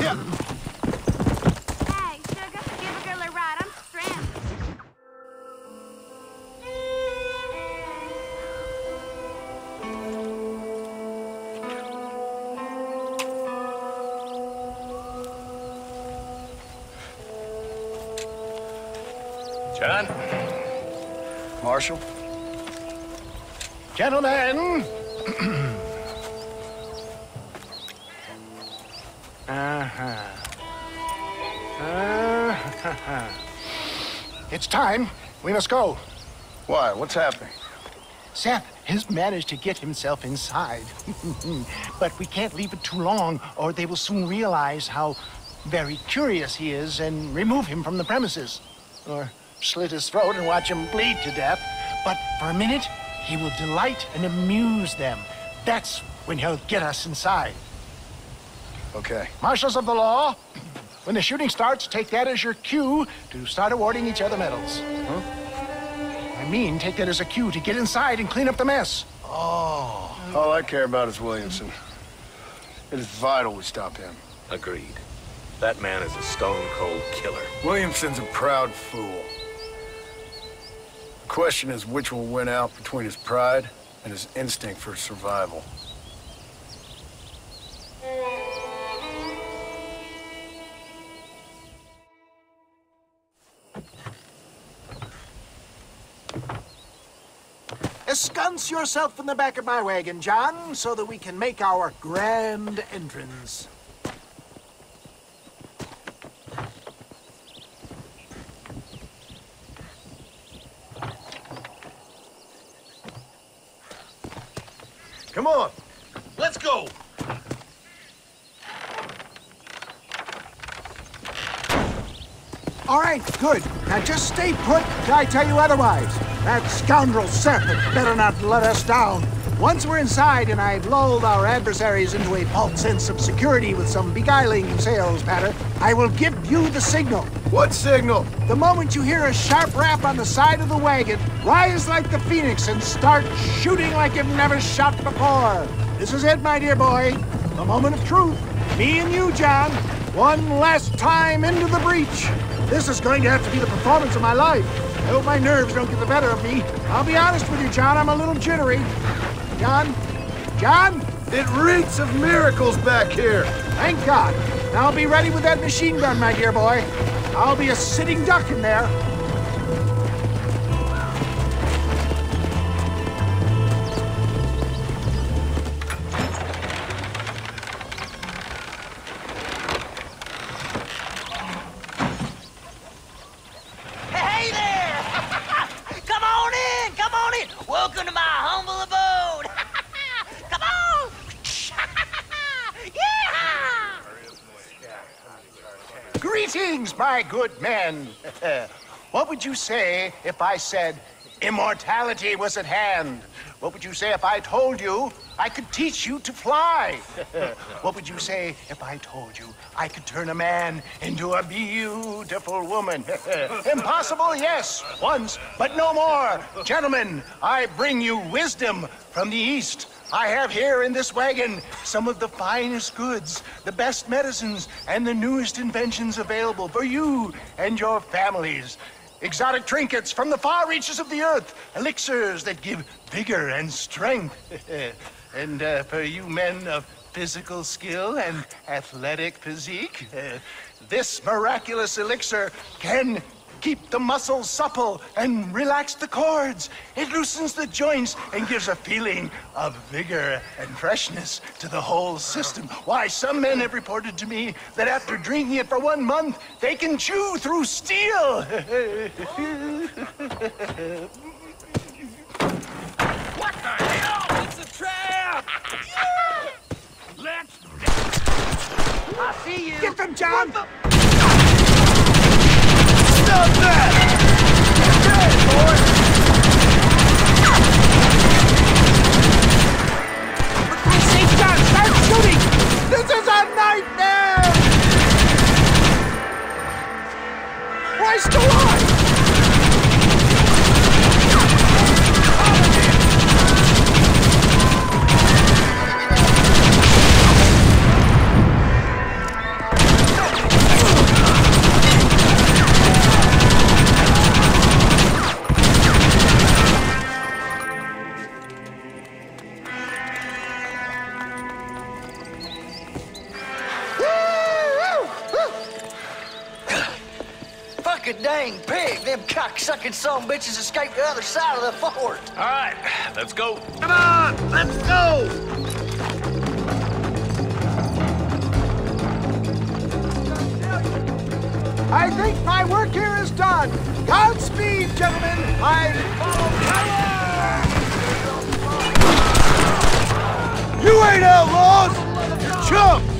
Yeah. Hey, sugar, give a girl a ride. I'm stranded. John? Marshal? Gentlemen! uh-huh. Uh-huh. It's time. We must go. Why? What's happening? Seth has managed to get himself inside. but we can't leave it too long, or they will soon realize how very curious he is and remove him from the premises. Or slit his throat and watch him bleed to death. But for a minute, he will delight and amuse them. That's when he'll get us inside. Okay. Marshals of the law, when the shooting starts, take that as your cue to start awarding each other medals. Huh? I mean, take that as a cue to get inside and clean up the mess. Oh. All I care about is Williamson. It is vital we stop him. Agreed. That man is a stone-cold killer. Williamson's a proud fool. The question is which will win out between his pride and his instinct for survival. Ensconce yourself in the back of my wagon, John, so that we can make our grand entrance. Come on. Let's go. All right, good. Now just stay put till I tell you otherwise. That scoundrel Seth had better not let us down. Once we're inside and I've lulled our adversaries into a false sense of security with some beguiling sales patter, I will give you the signal. What signal? The moment you hear a sharp rap on the side of the wagon, rise like the phoenix and start shooting like you've never shot before. This is it, my dear boy. The moment of truth. Me and you, John. One last time into the breach. This is going to have to be the performance of my life. I hope my nerves don't get the better of me. I'll be honest with you, John. I'm a little jittery. John? John? It reeks of miracles back here. Thank God. Now be ready with that machine gun, my dear boy. I'll be a sitting duck in there. Greetings, my good men. what would you say if I said immortality was at hand? What would you say if I told you I could teach you to fly? what would you say if I told you I could turn a man into a beautiful woman? Impossible, yes, once, but no more. Gentlemen, I bring you wisdom from the East. I have here in this wagon some of the finest goods, the best medicines, and the newest inventions available for you and your families. Exotic trinkets from the far reaches of the earth, elixirs that give vigor and strength. and uh, for you men of physical skill and athletic physique, uh, this miraculous elixir can keep the muscles supple and relax the cords. It loosens the joints and gives a feeling of vigor and freshness to the whole system. Why, some men have reported to me that after drinking it for one month, they can chew through steel. What the hell? It's a trap! Let's I see you. get them, John! Stop that! For dang pig. Them cocksucking son bitches escaped the other side of the fort. All right, let's go. Come on, let's go! I think my work here is done. Godspeed, gentlemen. I follow power. You ain't outlaws! Chumps!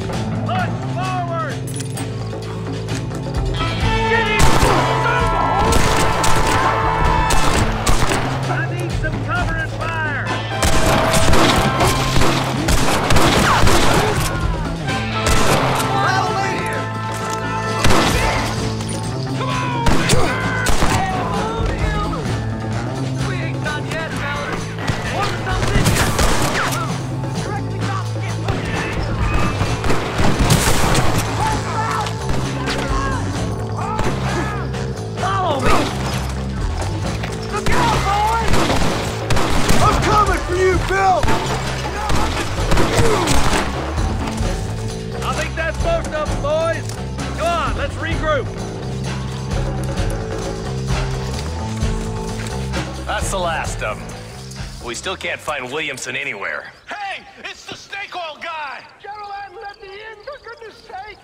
That's the last of them. We still can't find Williamson anywhere. Hey, it's the snake oil guy! Gentlemen, let me in, for goodness sake!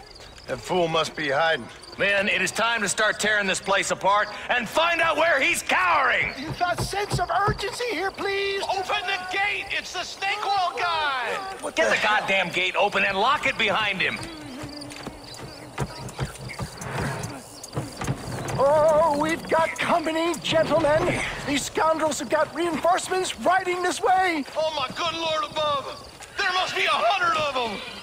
That fool must be hiding. Men, it is time to start tearing this place apart and find out where he's cowering. The sense of urgency here, please! Open the gate! It's the snake oil guy! Get the goddamn gate open and lock it behind him. Oh, we've got company, gentlemen. These scoundrels have got reinforcements riding this way. Oh my good lord above! There must be a hundred of them!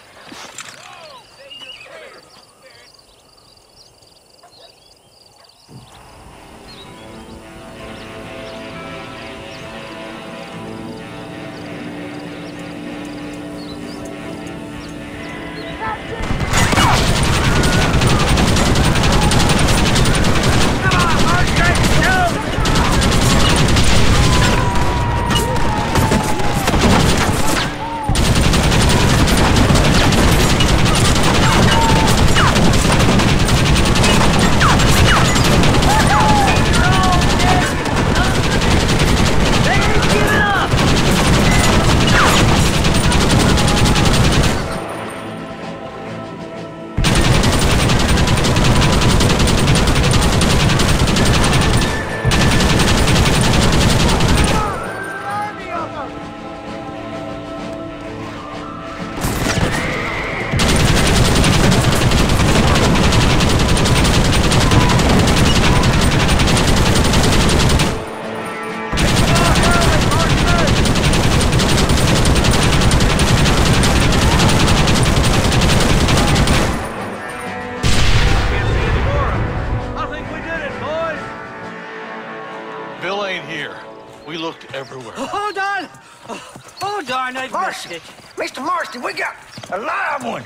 Bill ain't here. We looked everywhere. Oh, Hold on! Oh, darn, I missed it. Mr. Marston, we got a live one.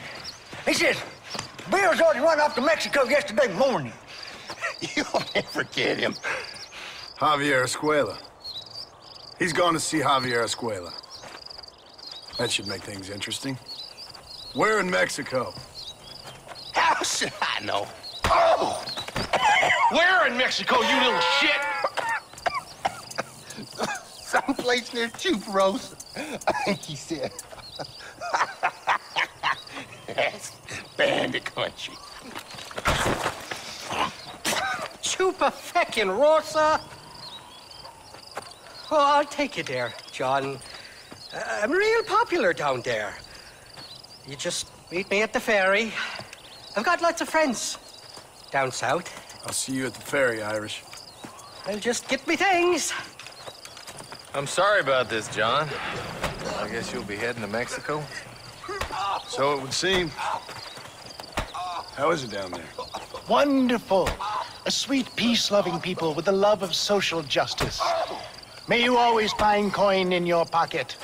He says, Bill's already run off to Mexico yesterday morning. You'll never get him. Javier Escuella. He's gone to see Javier Escuella. That should make things interesting. Where in Mexico? How should I know? Oh! Where in Mexico, you little shit? Someplace near Chuparosa. I think he said. That's bandit country. Chupa feckin' Rosa. Oh, I'll take you there, John. Uh, I'm real popular down there. You just meet me at the ferry. I've got lots of friends down south. I'll see you at the ferry, Irish. I'll just get me things. I'm sorry about this, John. I guess you'll be heading to Mexico. So it would seem. How is it down there? Wonderful. A sweet, peace-loving people with a love of social justice. May you always find coin in your pocket.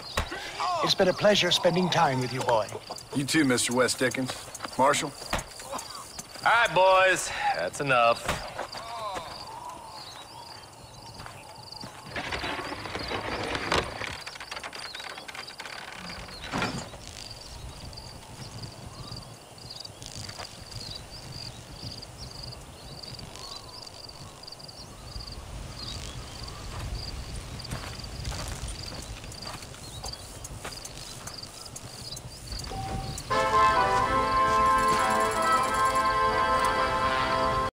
It's been a pleasure spending time with you, boy. You too, Mr. West Dickens. Marshal? All right, boys, that's enough.